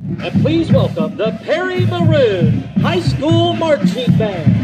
And please welcome the Perry Maroon High School Marching Band.